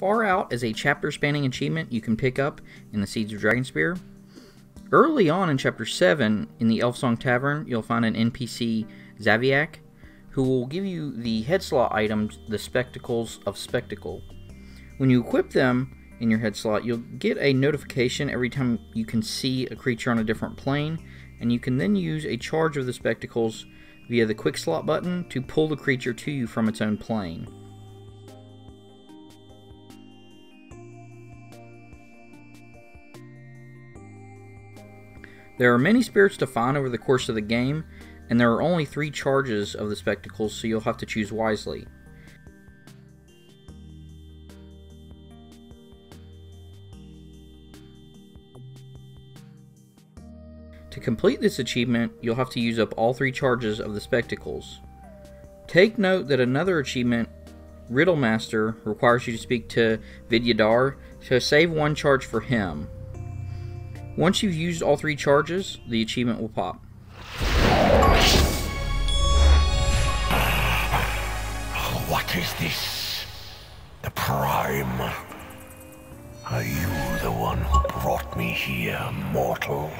far out as a chapter spanning achievement you can pick up in the Siege of Dragonspear. Early on in Chapter 7, in the Elfsong Tavern, you'll find an NPC, Zaviak, who will give you the head slot items, the Spectacles of Spectacle. When you equip them in your head slot, you'll get a notification every time you can see a creature on a different plane, and you can then use a charge of the Spectacles via the quick slot button to pull the creature to you from its own plane. There are many spirits to find over the course of the game, and there are only three charges of the spectacles, so you'll have to choose wisely. To complete this achievement, you'll have to use up all three charges of the spectacles. Take note that another achievement, Riddle Master, requires you to speak to Vidyadhar to save one charge for him. Once you've used all three charges, the achievement will pop. What is this? The Prime? Are you the one who brought me here, mortal?